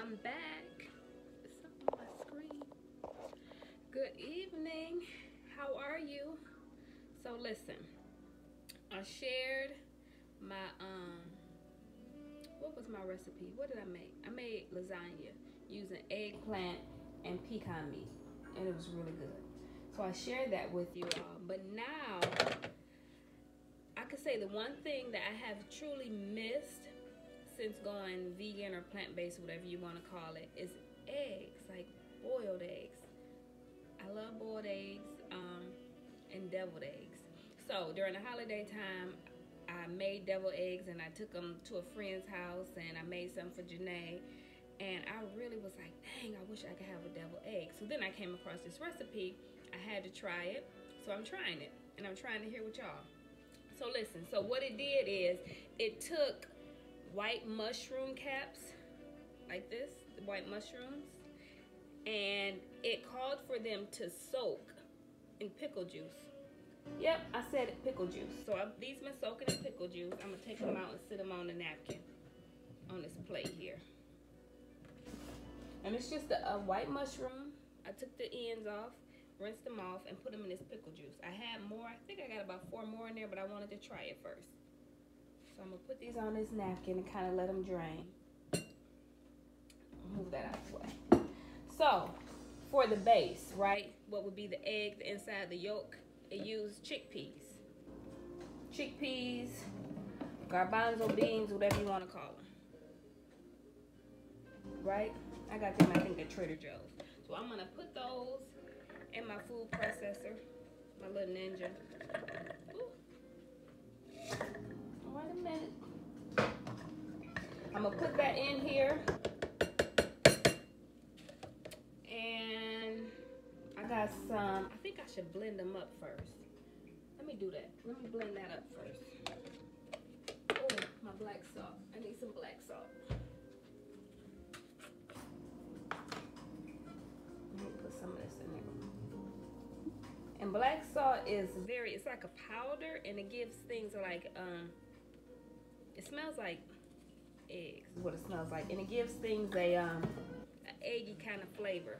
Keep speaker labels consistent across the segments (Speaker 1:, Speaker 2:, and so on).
Speaker 1: I'm back. It's on my screen. Good evening. How are you? So listen, I shared my um what was my recipe? What did I make? I made lasagna using eggplant and pecan meat and it was really good. So I shared that with you all. But now I could say the one thing that I have truly missed since going vegan or plant-based, whatever you want to call it, is eggs, like boiled eggs. I love boiled eggs um, and deviled eggs. So during the holiday time, I made deviled eggs and I took them to a friend's house and I made some for Janae. And I really was like, dang, I wish I could have a deviled egg. So then I came across this recipe. I had to try it. So I'm trying it. And I'm trying to hear what y'all. So listen, so what it did is it took white mushroom caps like this, the white mushrooms, and it called for them to soak in pickle juice. Yep, I said pickle juice. So I've, these been soaking in pickle juice. I'm gonna take them out and sit them on the napkin on this plate here. And it's just a, a white mushroom. I took the ends off, rinsed them off, and put them in this pickle juice. I had more. I think I got about four more in there, but I wanted to try it first. So I'm gonna put these on this napkin and kind of let them drain. Move that out of the way. So for the base, right? What would be the egg, the inside, the yolk? It used chickpeas. Chickpeas, garbanzo beans, whatever you want to call them. Right? I got them, I think, at Trader Joe's. So I'm gonna put those in my food processor, my little ninja. I'm gonna put that in here. And I got some, I think I should blend them up first. Let me do that. Let me blend that up first. Oh, my black salt. I need some black salt. Let me put some of this in there. And black salt is very, it's like a powder and it gives things like, um, it smells like eggs what it smells like. And it gives things a, um, an eggy kind of flavor.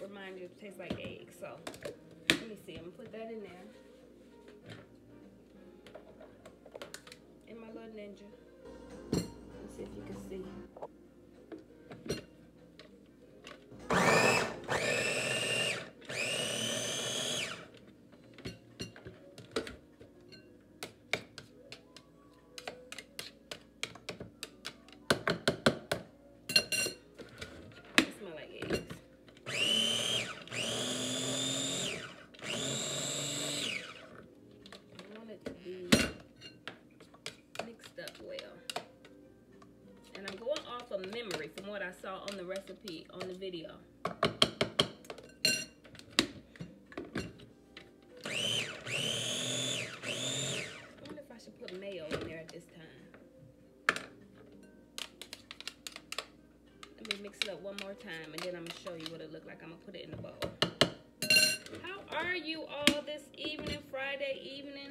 Speaker 1: Remind you, it tastes like eggs. So, let me see. I'm to put that in there. In my little ninja. Let's see if you can see. On the recipe on the video. I wonder if I should put mayo in there at this time. Let me mix it up one more time and then I'm gonna show you what it look like. I'm gonna put it in the bowl. How are you all this evening, Friday evening?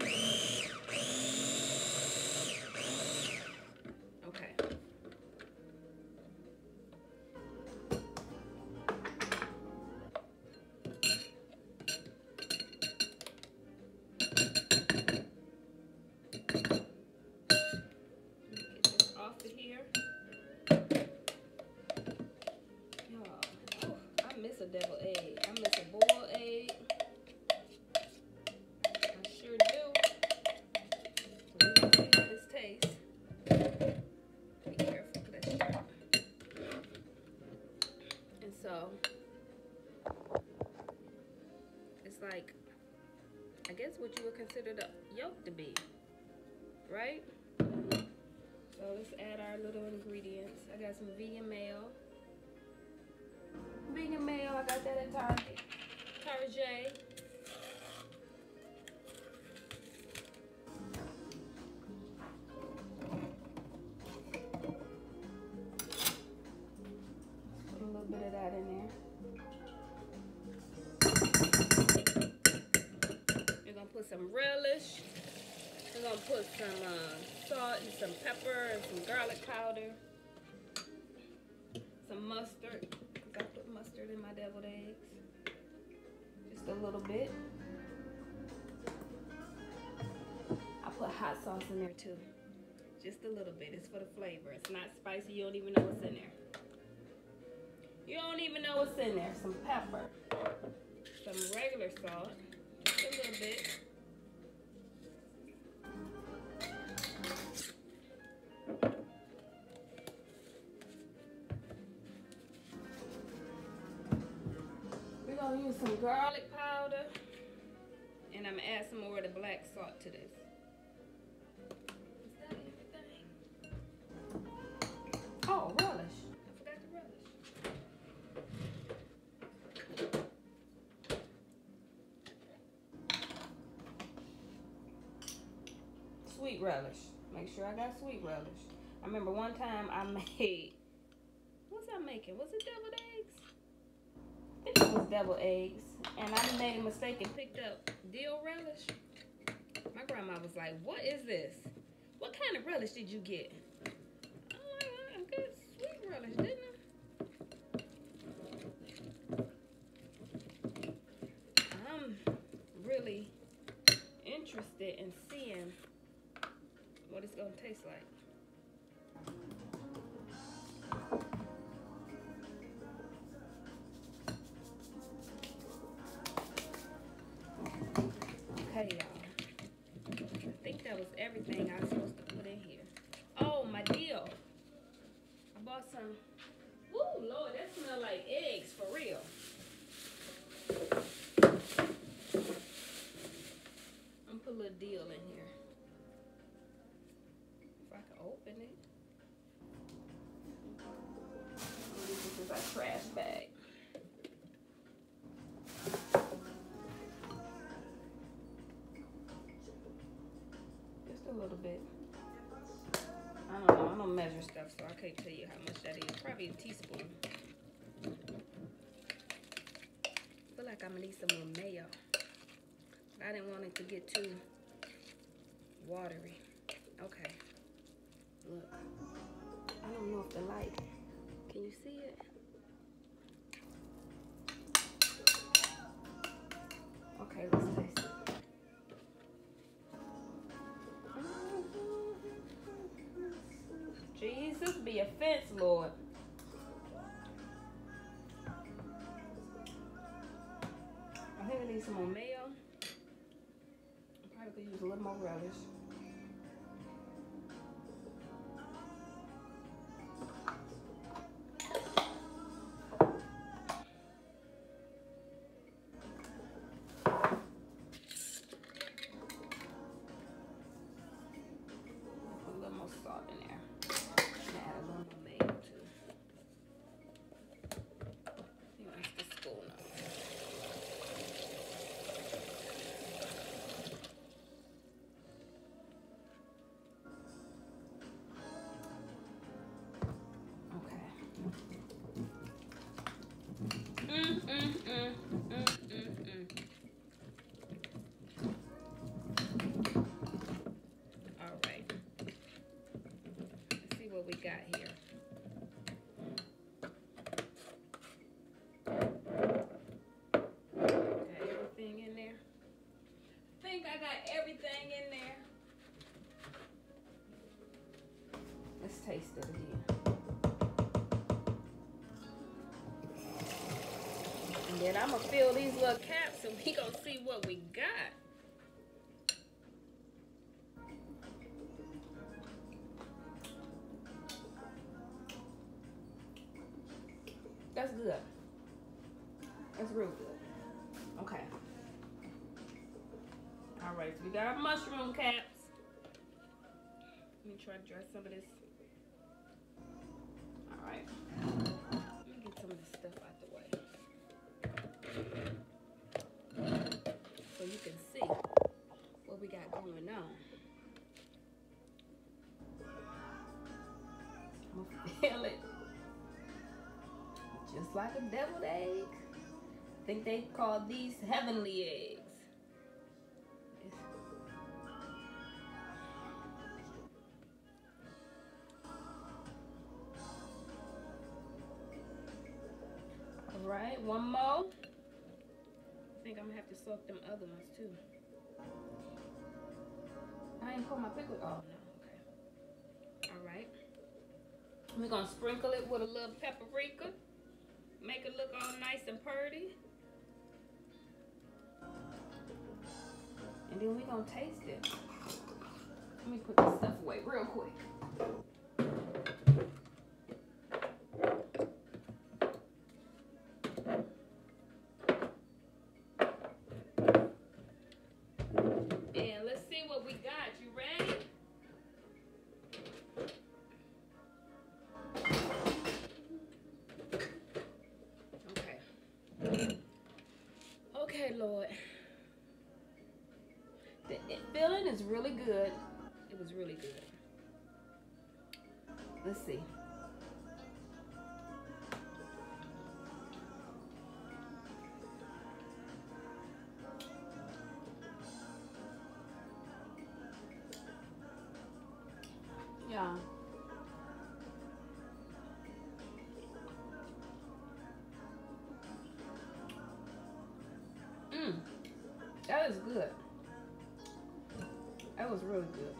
Speaker 1: Consider the yolk to be, right? So let's add our little ingredients. I got some vegan mayo. Vegan mayo, I got that at Target. Some garlic powder. some mustard, because I put mustard in my deviled eggs. Just a little bit. I put hot sauce in there too. Just a little bit. It's for the flavor. It's not spicy. You don't even know what's in there. You don't even know what's in there. Some pepper. Some regular salt. Just a little bit. Some garlic powder. And I'm to add some more of the black salt to this. Is that everything? Oh, relish. I forgot the relish. Sweet relish. Make sure I got sweet relish. I remember one time I made, what's I making? Was it? Deviled eggs. And I made a mistake and picked up dill relish. My grandma was like, what is this? What kind of relish did you get? Oh, I got sweet relish, didn't I? I'm really interested in seeing what it's gonna taste like. Everything I was supposed to put in here. Oh, my deal. I bought some. Woo, Lord, that smell like eggs for real. I'm put a little deal in here. If I can open it. This is a trash bag. Measure stuff, so I can't tell you how much that is. Probably a teaspoon. feel like I'm gonna need some more mayo. I didn't want it to get too watery. Okay. Look. I don't know if the light. Can you see it? Okay, let's taste Jesus be a fence, Lord. I'm gonna fill these little caps and we gonna see what we got. That's good. That's real good. Okay. All right, so we got our mushroom caps. Let me try to dress some of this. All right. Let me get some of this stuff out going. I'm feel it. Just like a deviled egg. I think they call these heavenly eggs. All right, one more. I think I'm gonna have to soak them other ones too. Ain't put my pickle. Okay. All right. We're gonna sprinkle it with a little paprika. Make it look all nice and pretty. And then we're gonna taste it. Let me put this stuff away real quick. Really good. It was really good. Let's see. Yeah. Mmm. That is good. That was really good.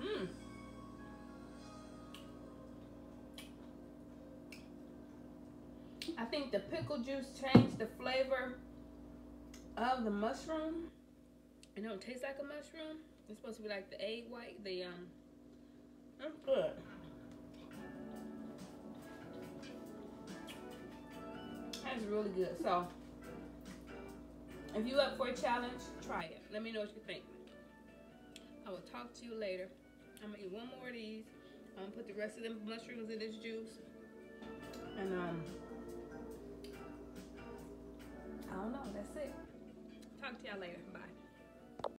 Speaker 1: Hmm. I think the pickle juice changed the flavor of the mushroom. It don't taste like a mushroom. It's supposed to be like the egg white. The um, that's good. That's really good. So, if you up for a challenge, try it. Let me know what you think. I will talk to you later. I'm gonna eat one more of these. I'm gonna put the rest of the mushrooms in this juice. And um, I don't know. That's it. Talk to y'all later.